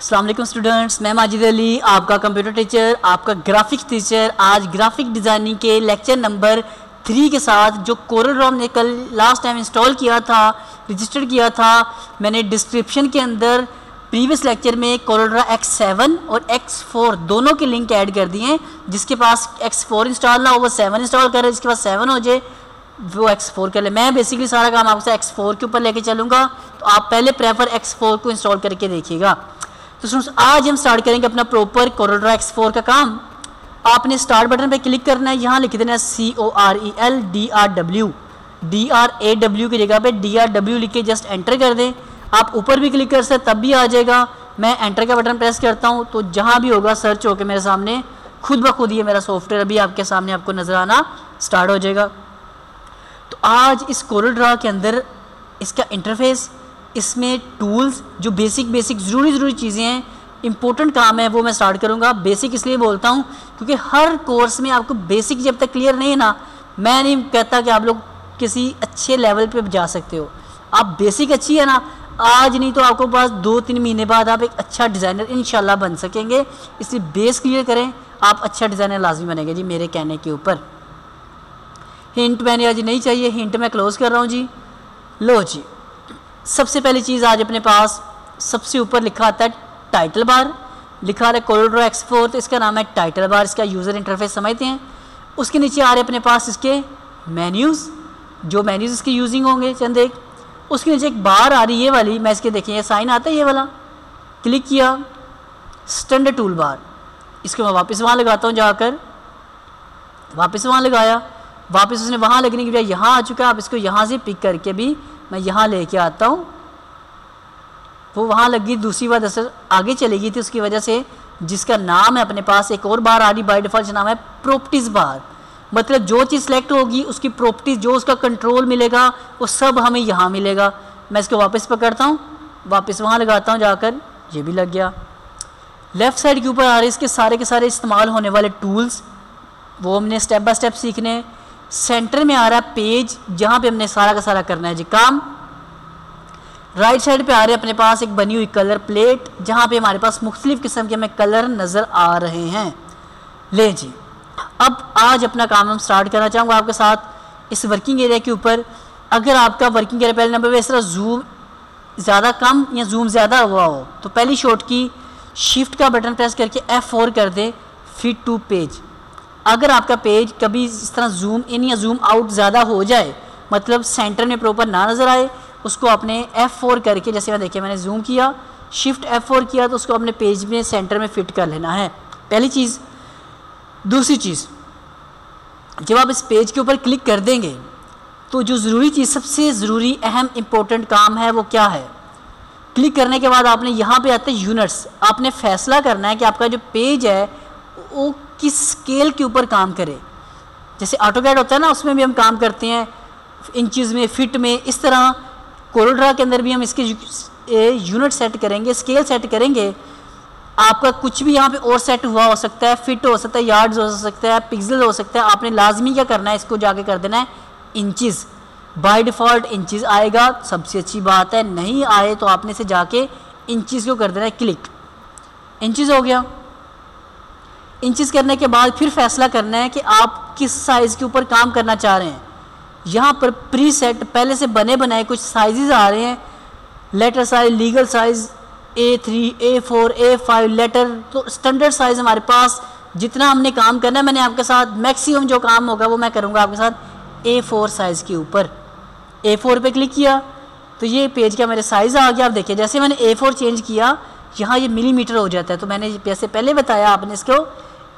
Aslam students, मैं माजिद अली, आपका computer teacher आपका ग्राफिक्स टीचर आज ग्राफिक डिज़ाइनिंग के लेक्चर नंबर थ्री के साथ जो कोरल रॉम ने कल लास्ट टाइम इंस्टॉल किया था रजिस्टर किया था, मैंने डिस्क्रिप्शन के अंदर प्रीवियस लेक्चर में कोरल एक्स सेवन और एक्स फोर दोनों के लिंक ऐड कर दिए जिसके पास एक्स फोर इंस्टॉल ना हो, वो सेवन इंस्टॉल करे, जिसके पास सेवन हो जाए, वो एक्स फोर कर ले। मैं बेसिकली सारा काम आपसे एक्स फोर के ऊपर लेके चलूँगा तो आप पहले प्रेफर एक्स फोर को इंस्टॉल करके देखिएगा। तो स्टूडेंट्स आज हम स्टार्ट करेंगे अपना प्रॉपर कोरोड्रा एक्स फोर का काम। आपने स्टार्ट बटन पे क्लिक करना है, यहाँ लिख देना है C O R E L D R W D R A W की जगह पे डी आर डब्ल्यू लिख के जस्ट एंटर कर दें। आप ऊपर भी क्लिक कर सकते तब भी आ जाएगा। मैं एंटर का बटन प्रेस करता हूँ तो जहाँ भी होगा सर्च होकर मेरे सामने, खुद ब खुद ये मेरा सॉफ्टवेयर अभी आपके सामने आपको नज़र आना स्टार्ट हो जाएगा। तो आज इस कोरोड्रा के अंदर इसका इंटरफेस इसमें टूल्स जो बेसिक बेसिक ज़रूरी ज़रूरी चीज़ें हैं इंपॉर्टेंट काम है, वो मैं स्टार्ट करूँगा। बेसिक इसलिए बोलता हूँ, क्योंकि हर कोर्स में आपको बेसिक जब तक क्लियर नहीं है ना, मैं नहीं कहता कि आप लोग किसी अच्छे लेवल पे जा सकते हो। आप बेसिक अच्छी है ना, आज नहीं तो आपको पास दो तीन महीने बाद आप एक अच्छा डिज़ाइनर इन बन सकेंगे। इसलिए बेस क्लियर करें, आप अच्छा डिज़ाइनर लाजमी बनेंगे। जी, मेरे कहने के ऊपर। हिंट मैंने आज नहीं चाहिए हिंट मैं क्लोज़ कर रहा हूँ जी। लो जी। सबसे पहली चीज़ आज अपने पास सबसे ऊपर लिखा आता है टाइटल बार लिखा रहा है कोल्ड्रो एक्स फोर तो इसका नाम है टाइटल बार इसका यूज़र इंटरफेस समझते हैं। उसके नीचे आ रहे अपने पास इसके मेन्यूज़ जो मेन्यूज़ इसके यूजिंग होंगे, चंद एक। उसके नीचे एक बार आ रही है ये वाली, मैं इसके देखिए साइन आता है ये वाला। क्लिक किया स्टैंडर्ड टूल बार इसको मैं वापस वहाँ लगाता हूँ जाकर। वापस वहाँ लगाया। वापस उसने वहाँ लगने की बजाय यहाँ आ चुका है। आप इसको यहाँ से पिक करके भी मैं यहाँ लेके आता हूँ। वो वहाँ लगी, दूसरी बार दरअसल आगे चली गई थी, उसकी वजह से जिसका नाम है अपने पास, एक और बार आ रही बाई डिफ़ॉल्ट नाम है प्रॉपर्टीज़ बार मतलब जो चीज़ सेलेक्ट होगी, उसकी प्रॉपर्टीज़ जो उसका कंट्रोल मिलेगा, वो सब हमें यहाँ मिलेगा। मैं इसको वापस पकड़ता हूँ, वापस वहाँ लगाता हूँ जाकर, ये भी लग गया। लेफ़्ट साइड के ऊपर आ रहे, इसके सारे के सारे इस्तेमाल होने वाले टूल्स वो हमने स्टेप बाय स्टेप सीखने। सेंटर में आ रहा है पेज जहाँ पे हमने सारा का सारा करना है जी, काम। राइट साइड पे आ रहे अपने पास एक बनी हुई कलर प्लेट जहाँ पे हमारे पास मुख्तलिफ़ किस्म के हमें कलर नज़र आ रहे हैं। ले जी, अब आज अपना काम हम स्टार्ट करना चाहूँगा आपके साथ इस वर्किंग एरिया के ऊपर। अगर आपका वर्किंग एरिया पहले नंबर पर इस तरह जूम ज़्यादा कम या जूम ज़्यादा हुआ हो तो पहली शॉट की शिफ्ट का बटन प्रेस करके एफ़ फोर कर दे फिट टू पेज अगर आपका पेज कभी इस तरह जूम इन या जूम आउट ज़्यादा हो जाए मतलब सेंटर में प्रॉपर ना नज़र आए, उसको अपने F4 करके, जैसे मैं देखिए, मैंने जूम किया शिफ्ट F4 किया तो उसको अपने पेज में सेंटर में फिट कर लेना है। पहली चीज़। दूसरी चीज़, जब आप इस पेज के ऊपर क्लिक कर देंगे तो जो ज़रूरी चीज़, सबसे ज़रूरी, अहम इम्पोर्टेंट काम है, वो क्या है? क्लिक करने के बाद आपने यहाँ पे आते हैं यूनिट्स आपने फैसला करना है कि आपका जो पेज है, वो किस स्केल के ऊपर काम करे। जैसे ऑटो कैड होता है ना, उसमें भी हम काम करते हैं इंचज़ में फिट में, इस तरह। कोरोड्रा के अंदर भी हम इसके यूनिट सेट करेंगे स्केल सेट करेंगे। आपका कुछ भी यहाँ पे और सेट हुआ हो सकता है फिट हो सकता है यार्ड्स हो सकता है पिक्सल हो सकता है, आपने लाजमी क्या करना है, इसको जाके कर देना है इंचज़ बाय डिफ़ॉल्ट इंचज़ आएगा, सबसे अच्छी बात है, नहीं आए तो आपने से जाके इंचज़ को कर देना है क्लिक इंचज़ हो गया। इंचज़ करने के बाद फिर फैसला करना है कि आप किस साइज़ के ऊपर काम करना चाह रहे हैं। यहाँ पर प्री सेट पहले से बने बनाए कुछ साइजेस आ रहे हैं। Letter size legal size A three A four A five letter तो स्टैंडर्ड साइज़ हमारे पास। जितना हमने काम करना है मैंने आपके साथ मैक्सिमम जो काम होगा वो मैं करूँगा आपके साथ ए फोर साइज़ के ऊपर। ए फोर पर क्लिक किया तो ये पेज का मेरे साइज़ आ गया। आप देखिए, जैसे मैंने ए फोर चेंज किया, यहाँ ये मिलीमीटर हो जाता है। तो मैंने जैसे पहले बताया आपने इसको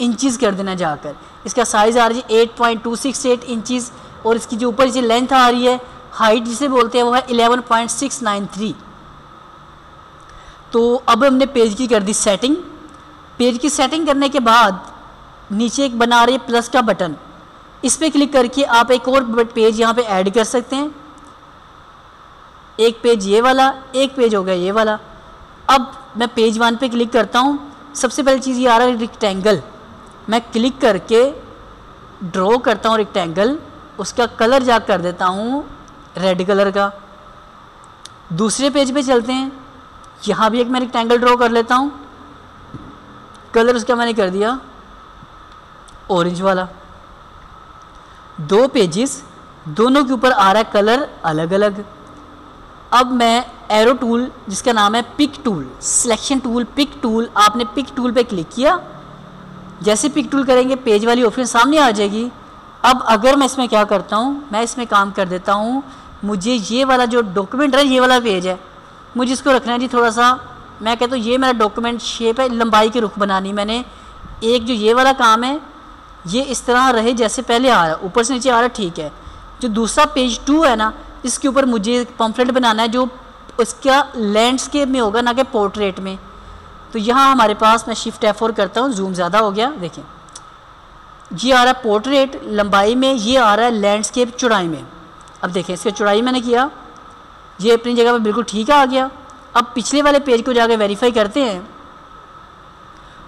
इंचज़ कर देना जाकर। इसका साइज़ आ रही है eight point two six eight inches और इसकी जो ऊपर जो लेंथ आ रही है हाइट जिसे बोलते हैं वो है eleven point six nine three तो अब हमने पेज की कर दी सेटिंग पेज की सेटिंग करने के बाद नीचे एक बना रही है प्लस का बटन इस पर क्लिक करके आप एक और पेज यहाँ पे ऐड कर सकते हैं। एक पेज ये वाला, एक पेज हो गया ये वाला। अब मैं पेज वन पे क्लिक करता हूँ। सबसे पहली चीज़ ये आ रहा है रिक्टेंगल मैं क्लिक करके ड्रॉ करता हूँ रेक्टेंगल उसका कलर जा कर देता हूँ रेड कलर का। दूसरे पेज पे चलते हैं। यहाँ भी एक मैं रेक्टेंगल ड्रॉ कर लेता हूँ। कलर उसका मैंने कर दिया ऑरेंज वाला। दो पेजेस दोनों के ऊपर आ रहा है कलर अलग अलग अब मैं एरो टूल जिसका नाम है pick tool selection tool pick tool आपने पिक टूल पे क्लिक किया जैसे पिक टूल करेंगे पेज वाली ऑप्शन सामने आ जाएगी। अब अगर मैं इसमें क्या करता हूँ, मैं इसमें काम कर देता हूँ, मुझे ये वाला जो डॉक्यूमेंट है ये वाला पेज है। मुझे इसको रखना है जी थोड़ा सा मैं कहता हूँ, ये मेरा डॉक्यूमेंट शेप है, लंबाई के रुख बनानी मैंने। एक जो ये वाला काम है, ये इस तरह रहे जैसे पहले आ रहा है। ऊपर से नीचे आ रहा है, ठीक है। जो दूसरा पेज टू है ना, इसके ऊपर मुझे पम्फलेट बनाना है जो उसका लैंडस्केप में होगा, ना कि पोर्ट्रेट में। तो यहाँ हमारे पास मैं शिफ्ट एफ़ करता हूँ जूम ज़्यादा हो गया देखें ये आ रहा है पोर्ट्रेट लंबाई में ये आ रहा है लैंडस्केप चौड़ाई में। अब देखें इसके चौड़ाई मैंने किया। ये अपनी जगह पर बिल्कुल ठीक आ गया। अब पिछले वाले पेज को जाकर वेरीफाई करते हैं।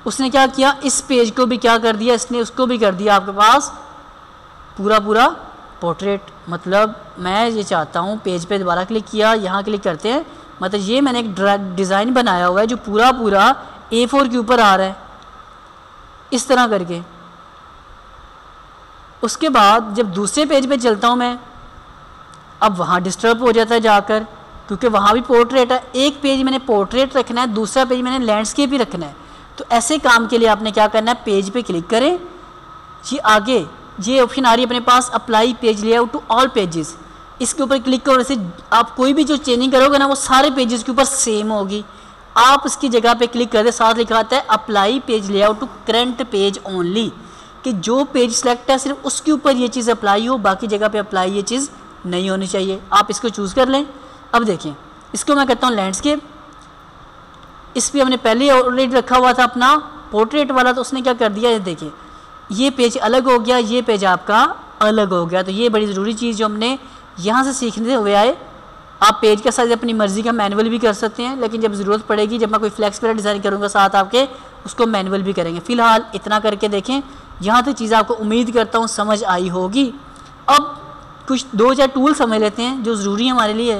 उसने क्या किया? इस पेज को भी क्या कर दिया? इसने उसको भी कर दिया आपके पास। पूरा पूरा पोर्ट्रेट मतलब मैं ये चाहता हूँ पेज पे दोबारा क्लिक किया, यहाँ क्लिक करते हैं। मतलब ये मैंने एक डिज़ाइन बनाया हुआ है जो पूरा पूरा ए फोर के ऊपर आ रहा है। इस तरह करके। उसके बाद जब दूसरे पेज पे चलता हूँ मैं, अब वहाँ डिस्टर्ब हो जाता है जाकर, क्योंकि वहाँ भी पोर्ट्रेट है। एक पेज मैंने पोर्ट्रेट रखना है, दूसरा पेज मैंने लैंडस्केप ही रखना है। तो ऐसे काम के लिए आपने क्या करना है? पेज पे क्लिक करें। जी आगे, ये ऑप्शन आ रही है अपने पास apply page layout to all pages इसके ऊपर क्लिक करने से आप कोई भी जो चेंजिंग करोगे ना, वो सारे पेजेस के ऊपर सेम होगी। आप उसकी जगह पे क्लिक करते साथ लिखा आता है apply page layout to current page only कि जो पेज सेलेक्ट है, सिर्फ़ उसके ऊपर ये चीज़ अप्लाई हो, बाकी जगह पे अप्लाई ये चीज़ नहीं होनी चाहिए। आप इसको चूज़ कर लें। अब देखें, इसको मैं कहता हूँ लैंडस्केप इस पर हमने पहले ऑलरेडी रखा हुआ था अपना पोर्ट्रेट वाला तो उसने क्या कर दिया, ये देखिए ये पेज अलग हो गया, ये पेज आपका अलग हो गया। तो ये बड़ी ज़रूरी चीज़ जो हमने यहाँ से सीखने हुए आए। आप पेज का साइज़ अपनी मर्ज़ी का मैनुअल भी कर सकते हैं, लेकिन जब ज़रूरत पड़ेगी, जब मैं कोई फ्लैक्स वगैरह डिज़ाइन करूँगा साथ आपके, उसको मैनुअल भी करेंगे। फ़िलहाल इतना करके देखें, यहाँ तक चीज़ आपको उम्मीद करता हूँ समझ आई होगी। अब कुछ दो चार टूल समझ लेते हैं जो ज़रूरी है हमारे लिए।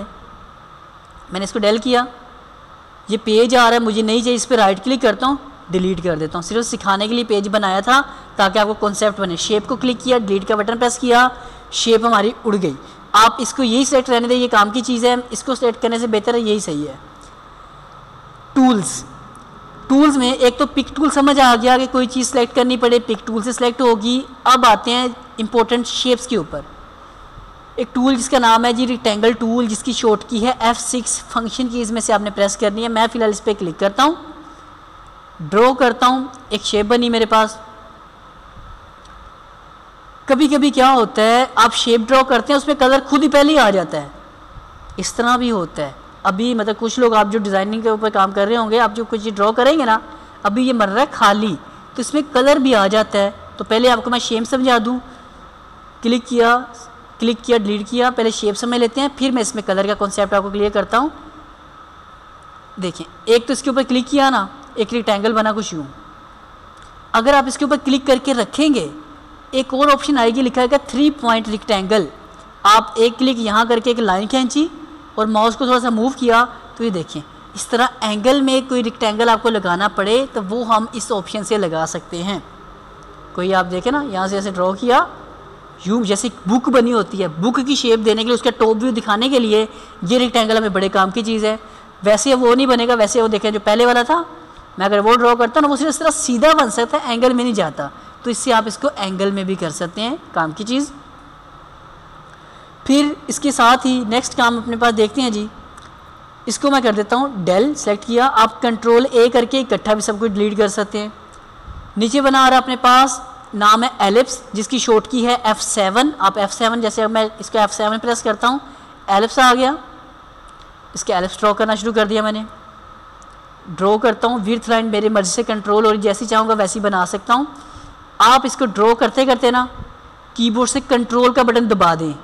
मैंने इसको डेल किया। ये पेज आ रहा है, मुझे नहीं चाहिए, इस पर राइट क्लिक करता हूँ डिलीट कर देता हूँ। सिर्फ़ सिखाने के लिए पेज बनाया था, ताकि आपको कॉन्सेप्ट बने। शेप को क्लिक किया डिलीट का बटन प्रेस किया शेप हमारी उड़ गई। आप इसको यही सेलेक्ट रहने दें, ये काम की चीज़ है, इसको सेलेक्ट करने से बेहतर है, यही सही है। टूल्स टूल्स में एक तो पिक टूल समझ आ गया कि कोई चीज़ सेलेक्ट करनी पड़े पिक टूल से सिलेक्ट होगी। अब आते हैं इंपॉर्टेंट शेप्स के ऊपर। एक टूल जिसका नाम है जी रिक्टेंगल टूल जिसकी शॉर्ट की है F6 फ़ंक्शन की इसमें से आपने प्रेस करनी है। मैं फ़िलहाल इस पर क्लिक करता हूँ। ड्रॉ करता हूँ। एक शेप बनी मेरे पास। कभी कभी क्या होता है, आप शेप ड्रॉ करते हैं, उसमें कलर खुद ही पहले ही आ जाता है। इस तरह भी होता है। अभी मतलब कुछ लोग, आप जो डिज़ाइनिंग के ऊपर काम कर रहे होंगे, आप जो कुछ ड्रॉ करेंगे ना, अभी ये मर रहा है खाली तो इसमें कलर भी आ जाता है। तो पहले आपको मैं शेप समझा दूँ। क्लिक किया क्लिक किया डिलीट किया, पहले शेप समझ लेते हैं, फिर मैं इसमें कलर का कॉन्सेप्ट आपको क्लियर करता हूँ। देखें, एक तो इसके ऊपर क्लिक किया ना, एक रिक्टेंगल बना कुछ यूँ। अगर आप इसके ऊपर क्लिक करके रखेंगे एक और ऑप्शन आएगी, लिखा है थ्री पॉइंट रिक्टेंगल आप एक क्लिक यहाँ करके एक लाइन खींची और माउस को थोड़ा सा मूव किया तो ये देखें। इस तरह एंगल में कोई रिक्टेंगल आपको लगाना पड़े तो वो हम इस ऑप्शन से लगा सकते हैं। कोई आप देखें ना, यहाँ से ऐसे ड्रॉ किया, यू जैसे बुक बनी होती है बुक की शेप देने के लिए उसका टॉप व्यू दिखाने के लिए ये रिक्टेंगल हमें बड़े काम की चीज़ है। वैसे वो नहीं बनेगा, वैसे वो देखें, जो पहले वाला था, मैं अगर वो ड्रॉ करता ना, वो सिर्फ़ इस तरह सीधा बन सकता है एंगल में नहीं जाता। तो इससे आप इसको एंगल में भी कर सकते हैं, काम की चीज़। फिर इसके साथ ही नेक्स्ट काम अपने पास देखते हैं जी। इसको मैं कर देता हूँ डेल सेलेक्ट किया। आप कंट्रोल ए करके इकट्ठा भी सब कुछ डिलीट कर सकते हैं। नीचे बना आ रहा अपने पास, नाम है एलिप्स जिसकी शॉर्ट की है F7 आप F7 जैसे मैं इसका F7 प्रेस करता हूँ एलिप्स आ गया। इसके एलिप्स ड्रॉ करना शुरू कर दिया मैंने। ड्रॉ करता हूँ विर्थ लाइन मेरी मर्ज़ी से कंट्रोल और जैसी चाहूँगा वैसी बना सकता हूँ। आप इसको ड्रॉ करते करते ना कीबोर्ड से कंट्रोल का बटन दबा दें।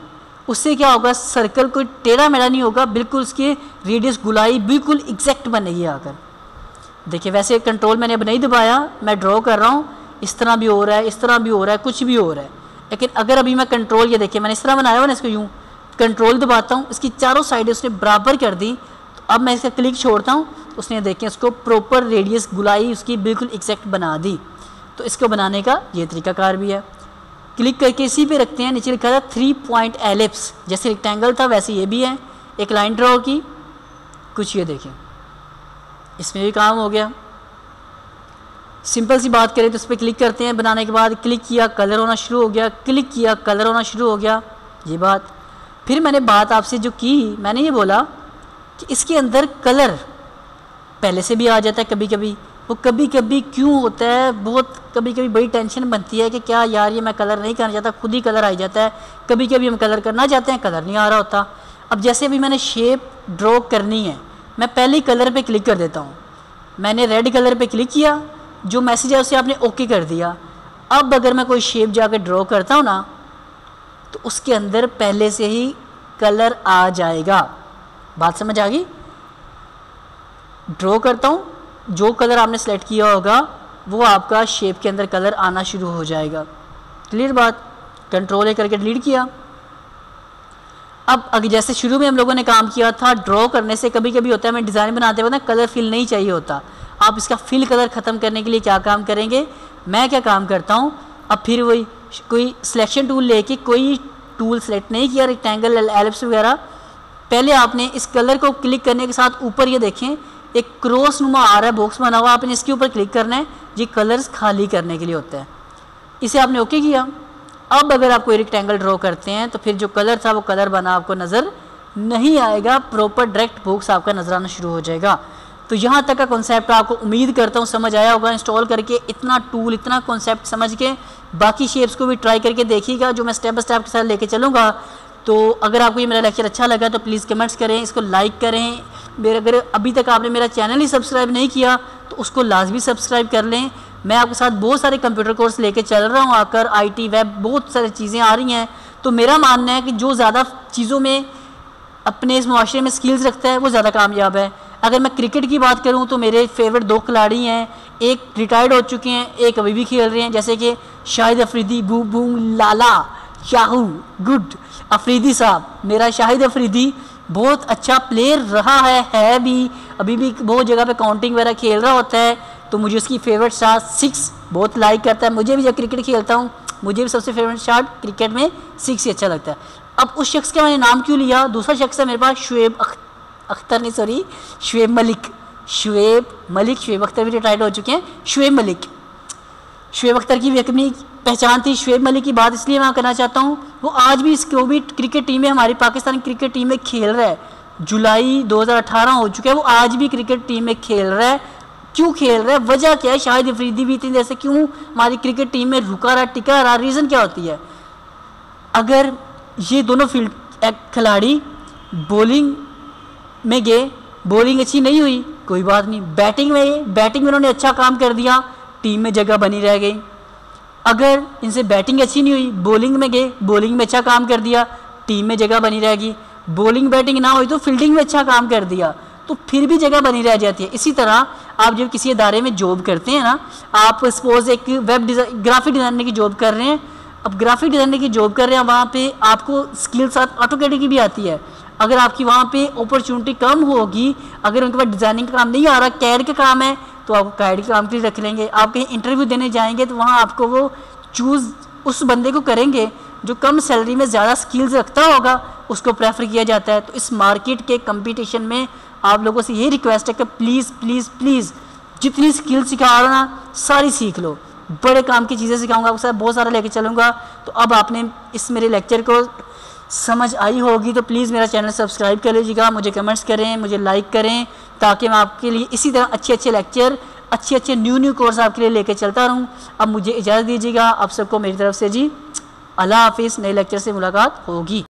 उससे क्या होगा सर्कल कोई टेढ़ा मेढ़ा नहीं होगा, बिल्कुल उसकी रेडियस गुलाई बिल्कुल एग्जैक्ट बनेगी आकर। देखिए, वैसे कंट्रोल मैंने अब नहीं दबाया, मैं ड्रॉ कर रहा हूँ, इस तरह भी हो रहा है, इस तरह भी हो रहा है, कुछ भी हो रहा है। लेकिन अगर अभी मैं कंट्रोल ये देखिए, मैंने इस तरह बनाया हुआ ना इसको यूँ कंट्रोल दबाता हूँ, इसकी चारों साइडें उसने बराबर कर दी तो अब मैं इसका क्लिक छोड़ता हूँ, उसने देखें उसको प्रॉपर रेडियस गुलाई उसकी बिल्कुल एग्जैक्ट बना दी। तो इसको बनाने का ये तरीकाकार भी है। क्लिक करके इसी पे रखते हैं, नीचे लिखा था थ्री पॉइंट एलिप्स जैसे रेक्टेंगल था, वैसे ये भी है। एक लाइन ड्रॉ की, कुछ ये देखें। इसमें भी काम हो गया। सिंपल सी बात करें तो उस पर क्लिक करते हैं। बनाने के बाद क्लिक किया कलर होना शुरू हो गया। क्लिक किया कलर होना शुरू हो गया। ये बात। फिर मैंने बात आपसे जो की, मैंने ये बोला कि इसके अंदर कलर पहले से भी आ जाता है कभी कभी वो कभी कभी क्यों होता है? बहुत कभी कभी बड़ी टेंशन बनती है कि क्या यार ये मैं कलर नहीं करना चाहता, खुद ही कलर आ जाता है। कभी कभी हम कलर करना चाहते हैं कलर नहीं आ रहा होता। अब जैसे अभी मैंने शेप ड्रॉ करनी है, मैं पहले कलर पे क्लिक कर देता हूँ। मैंने रेड कलर पे क्लिक किया, जो मैसेज है उसे आपने ओके कर दिया। अब अगर मैं कोई शेप जाकर ड्रॉ करता हूँ ना तो उसके अंदर पहले से ही कलर आ जाएगा। बात समझ आ गई? ड्रॉ करता हूँ जो कलर आपने सेलेक्ट किया होगा, वो आपका शेप के अंदर कलर आना शुरू हो जाएगा। क्लियर बात? कंट्रोल ए करके डिलीट किया। अब अगर जैसे शुरू में हम लोगों ने काम किया था ड्रॉ करने से कभी कभी होता है, हमें डिज़ाइन बनाते हुए ना कलर फिल नहीं चाहिए होता। आप इसका फिल कलर ख़त्म करने के लिए क्या काम करेंगे? मैं क्या काम करता हूँ? अब फिर वही कोई सिलेक्शन टूल लेके कोई टूल सेलेक्ट नहीं किया रेक्टेंगल एलिप्स वगैरह। पहले आपने इस कलर को क्लिक करने के साथ ऊपर ये देखें एक क्रॉस नुमा आ रहा है बॉक्स बना हुआ आपने इसके ऊपर क्लिक करना है। ये कलर्स खाली करने के लिए होता है। इसे आपने ओके किया। अब अगर आप कोई रेक्टेंगल ड्रॉ करते हैं तो फिर जो कलर था, वो कलर बना आपको नज़र नहीं आएगा। प्रॉपर डायरेक्ट बॉक्स आपका नज़र आना शुरू हो जाएगा। तो यहाँ तक का कॉन्सेप्ट आपको उम्मीद करता हूँ समझ आया होगा। इंस्टॉल करके इतना टूल इतना कॉन्सेप्ट समझ के बाकी शेप्स को भी ट्राई करके देखिएगा, जो मैं स्टेप बाय स्टेप के साथ लेके चलूँगा। तो अगर आपको ये मेरा लेक्चर अच्छा लगा तो प्लीज़ कमेंट्स करें, इसको लाइक करें मेरे अगर अभी तक आपने मेरा चैनल ही सब्सक्राइब नहीं किया तो उसको लाजमी सब्सक्राइब कर लें। मैं आपके साथ बहुत सारे कंप्यूटर कोर्स लेके चल रहा हूँ आकर आईटी वेब बहुत सारी चीज़ें आ रही हैं। तो मेरा मानना है कि जो ज़्यादा चीज़ों में अपने इस मुआरे में स्किल्स रखता है, वो ज़्यादा कामयाब है। अगर मैं क्रिकेट की बात करूँ तो मेरे फेवरेट दो खिलाड़ी हैं। एक रिटायर्ड हो चुके हैं, एक अभी भी खेल रहे हैं। जैसे कि शाहिद अफरीदी बू बूम लाला, शाहू, गुड, अफरीदी साहब। मेरा शाहिद अफरीदी बहुत अच्छा प्लेयर रहा है है भी। अभी भी बहुत जगह पे काउंटिंग वगैरह खेल रहा होता है तो मुझे उसकी फेवरेट शॉट सिक्स बहुत लाइक करता है। मुझे भी जब क्रिकेट खेलता हूँ, मुझे भी सबसे फेवरेट शॉट क्रिकेट में सिक्स ही अच्छा लगता है। अब उस शख्स का मैंने नाम क्यों लिया? दूसरा शख्स है मेरे पास, शुएब अख्तर नहीं सॉरी शुएब मलिक। शुएब मलिक, शुएब अख्तर भी रिटायर्ड हो चुके हैं। शुएब मलिक। शुएब अख्तर की अपनी पहचान थी। शुएब मलिक की बात इसलिए मैं करना चाहता हूँ, वो आज भी इसको भी क्रिकेट टीम में, हमारी पाकिस्तान क्रिकेट टीम में खेल रहा है। जुलाई 2018 हो चुका है, वो आज भी क्रिकेट टीम में खेल रहा है। क्यों खेल रहा है? वजह क्या है? शाहिद अफरीदी भी इतनी जैसे क्यों हमारी क्रिकेट टीम में रुका रहा, टिका रहा, रीज़न क्या होती है? अगर ये दोनों फ़ील्ड खिलाड़ी बॉलिंग में गए बॉलिंग अच्छी नहीं हुई, कोई बात नहीं। बैटिंग में बैटिंग में उन्होंने अच्छा काम कर दिया। टीम में जगह बनी रह गई। अगर इनसे बैटिंग अच्छी नहीं हुई बॉलिंग में गए बॉलिंग में अच्छा काम कर दिया, टीम में जगह बनी रहेगी। बॉलिंग बैटिंग ना हुई तो फील्डिंग में अच्छा काम कर दिया तो फिर भी जगह बनी रह जाती है। इसी तरह आप जब किसी अदारे में जॉब करते हैं ना, आप सपोज़ एक वेब डिज़ाइन ग्राफिक डिज़ाइनर की जॉब कर रहे हैं, अब ग्राफिक डिज़ाइनर की जॉब कर रहे हैं, वहाँ पे आपको स्किल साथ ऑटो की भी आती है। अगर आपकी वहाँ पे अपॉर्चुनिटी कम होगी, अगर उनके पास डिज़ाइनिंग का काम नहीं आ रहा कैड का काम है तो आपको कैड के काम के लिए रख लेंगे। आप कहीं इंटरव्यू देने जाएँगे तो वहाँ आपको वो चूज़ उस बंदे को करेंगे जो कम सैलरी में ज़्यादा स्किल्स रखता होगा, उसको प्रेफर किया जाता है। तो इस मार्केट के कंपटीशन में आप लोगों से ये रिक्वेस्ट है कि प्लीज़ प्लीज़ प्लीज़ जितनी स्किल सिखा रहा ना, सारी सीख लो। बड़े काम की चीज़ें सिखाऊँगा, आपके साथ बहुत सारा लेके चलूँगा। तो अब आपने इस मेरे लेक्चर को समझ आई होगी तो प्लीज़ मेरा चैनल सब्सक्राइब कर लीजिएगा, मुझे कमेंट्स करें, मुझे लाइक करें, ताकि मैं आपके लिए इसी तरह अच्छे अच्छे लेक्चर अच्छे अच्छे न्यू न्यू कोर्स आपके लिए लेके चलता रहूँ। अब मुझे इजाज़त दीजिएगा, आप सबको मेरी तरफ़ से जी, अल्लाह हाफिज़, नए लेक्चर से मुलाकात होगी।